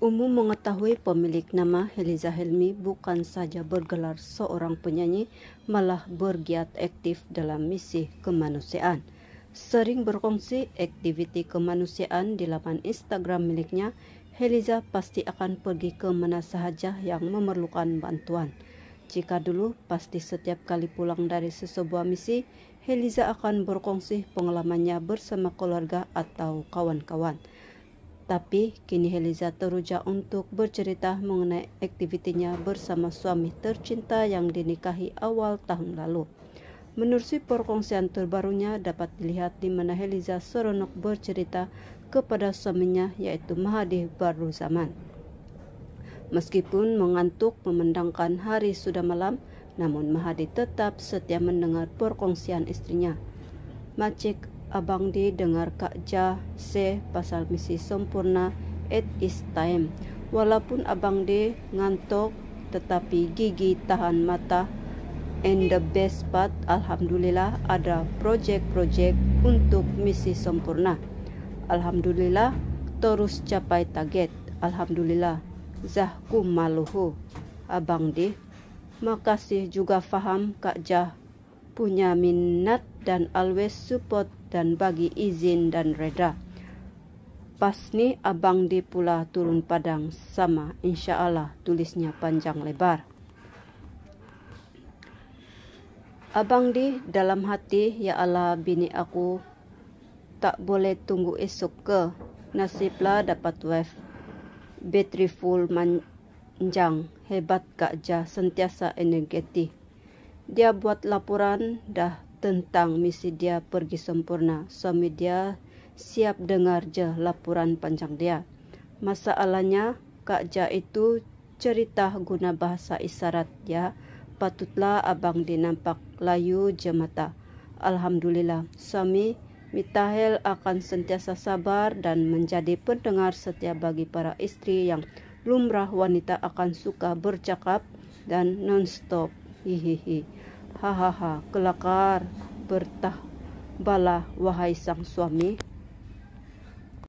Umum mengetahui pemilik nama Heliza Helmi bukan saja bergelar seorang penyanyi, malah bergiat aktif dalam misi kemanusiaan. Sering berkongsi aktiviti kemanusiaan di laman Instagram miliknya, Heliza pasti akan pergi ke mana sahaja yang memerlukan bantuan. Jika dulu pasti setiap kali pulang dari sesebuah misi, Heliza akan berkongsi pengalamannya bersama keluarga atau kawan-kawan. Tapi kini Heliza teruja untuk bercerita mengenai aktivitinya bersama suami tercinta yang dinikahi awal tahun lalu. Menerusi perkongsian terbarunya dapat dilihat di mana Heliza seronok bercerita kepada suaminya yaitu Mahadi Baru Zaman. Meskipun mengantuk memandangkan hari sudah malam, namun Mahadi tetap setia mendengar perkongsian istrinya. Macik Abang di dengar Kak Ja se pasal misi sempurna at is time. Walaupun Abang di ngantuk tetapi gigi tahan mata. And the best part, Alhamdulillah ada projek-projek untuk misi sempurna. Alhamdulillah terus capai target. Alhamdulillah. Zahku maluhu. Abang di. Makasih juga faham Kak Jah punya minat dan always support dan bagi izin dan reda. Pas ni abang di pula turun padang sama insya Allah tulisnya panjang lebar. Abang di dalam hati ya Allah bini aku tak boleh tunggu esok ke nasiblah dapat wife battery full manjang hebat kak ja sentiasa energetik. Dia buat laporan dah tentang misi dia pergi sempurna. Suami dia siap dengar je laporan panjang dia. Masalahnya, Kak Ja itu cerita guna bahasa isyarat dia. Patutlah abang dinampak layu je mata. Alhamdulillah, suami Mitahel akan sentiasa sabar dan menjadi pendengar setia bagi para istri yang lumrah wanita akan suka bercakap dan non-stop. Hihihi hahaha kelakar bertah bala wahai sang suami